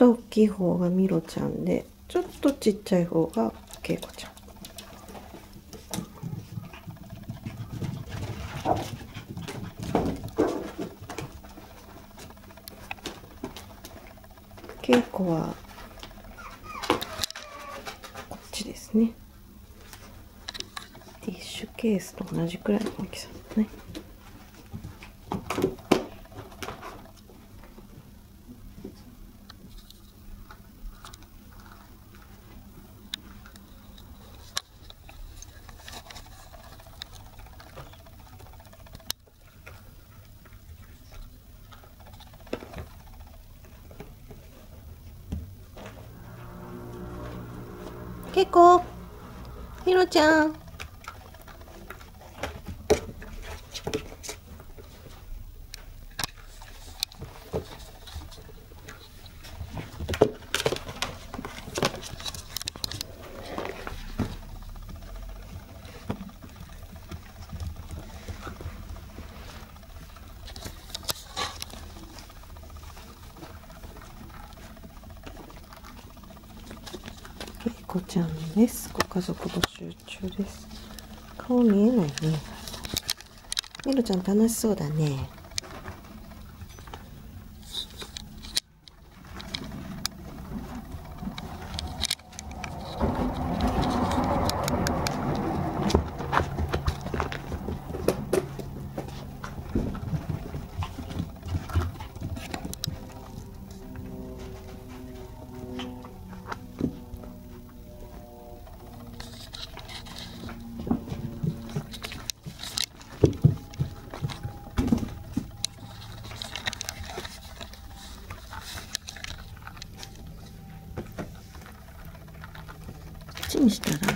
と大きい方がミロちゃんでちょっとちっちゃい方がケイコちゃん。ケイコはこっちですね。ティッシュケースと同じくらいの大きさですね。結構。ひろちゃん。こちゃんです。ご家族募集中です。顔見えないね。みろちゃん楽しそうだね。にしたら